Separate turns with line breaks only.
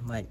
But.